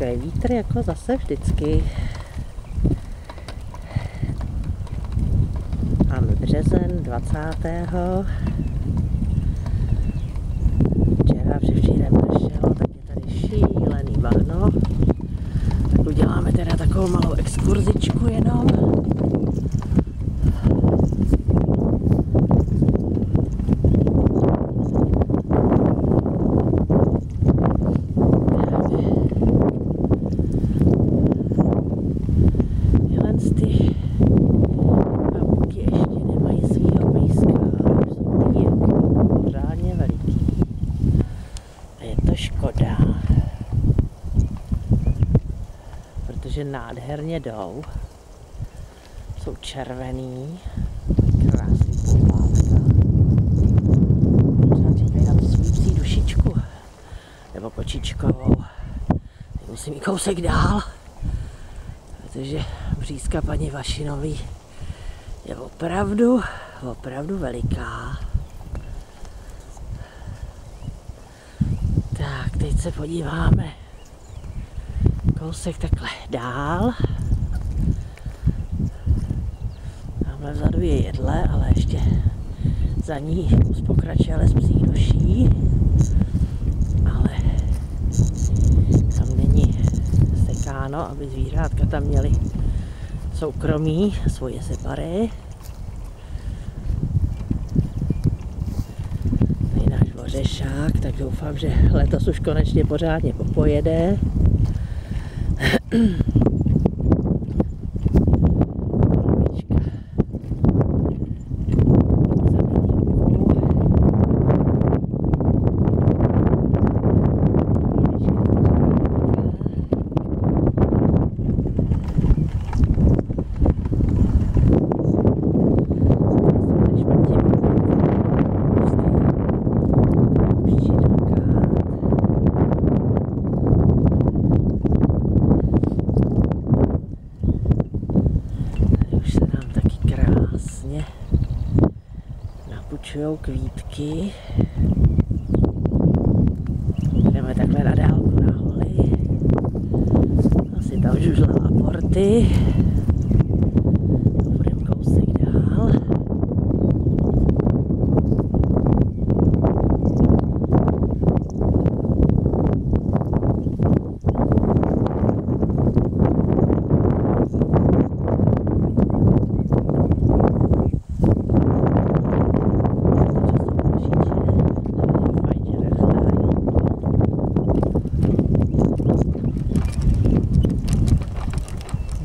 hezký vítr, jako zase vždycky. Máme březen 20. Včera předevčírem pršelo, tak je tady šílený bahno. Tak uděláme teda takovou malou exkurzičku jenom. Tyhle ty pavouky ještě nemají svýho blízka, už jsou ty jak pořádně veliký. A je to škoda, protože nádherně jdou. Jsou červený, krásný. Pořád říkají na to svůj psí dušičku, nebo kočičkovou. Musím jít kousek dál protože břízka paní Vašinový je opravdu, opravdu veliká. Tak, teď se podíváme kousek takhle dál. Tamhle vzadu je jedle, ale ještě za ní kus pokračuje les duší. Ale tam není sekáno, aby zvířátka tam měly soukromí, svoje separé. Tady náš ořešák, tak doufám, že letos už konečně pořádně popojede. 嗯 napučujou kvítky. Jdeme takhle na dálku na holy. Asi tam žužla aporty. Půjdeme kousek dál.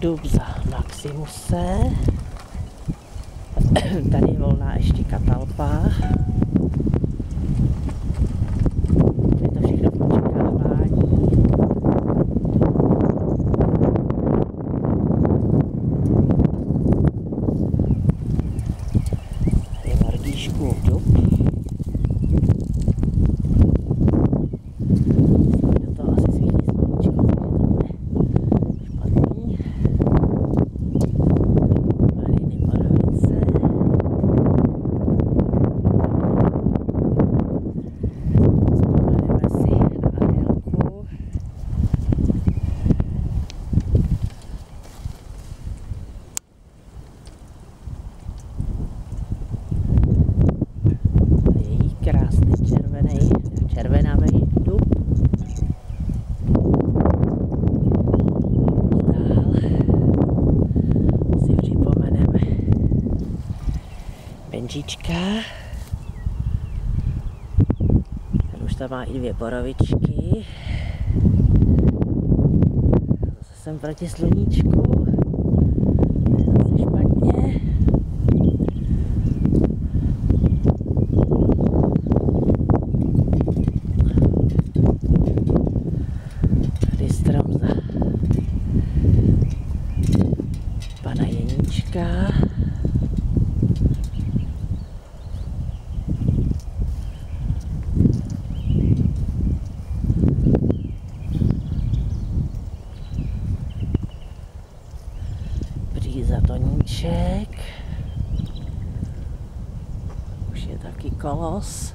Dub za Maximuse. Tady je volná ještě katalpa. Benžička. Ten už tam má i dvě borovičky. Zase jsem proti sluníčku. taky kolos.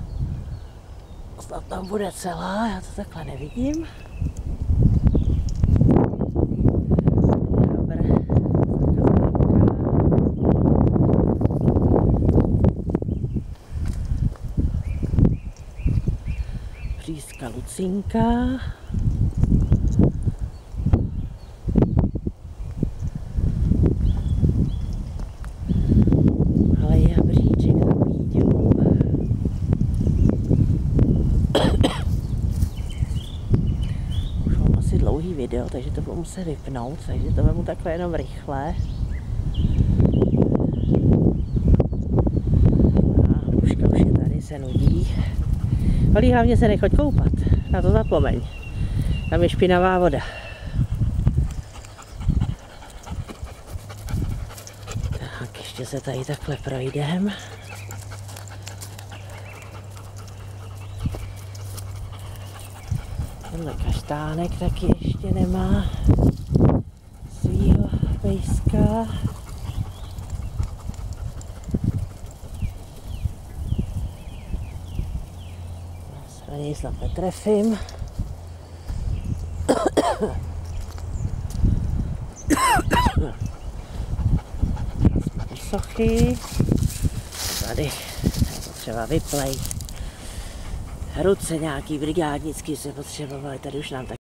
Snad tam bude celá, já to takhle nevidím. Příska Lucinka. Dlouhý video, takže to budu muset vypnout, takže to vemu takhle jenom rychle. A mužka už je tady, se nudí. Ale hlavně se nechoď koupat, na to zapomeň. Tam je špinavá voda. Tak, ještě se tady takhle projdem. Tenhle kaštánek taky ještě nemá svýho pejska. Se na něj snad netrefím. Sochy. Tady je potřeba vyplej. Ruce nějaký brigádnický se potřebovali, tady už nám tak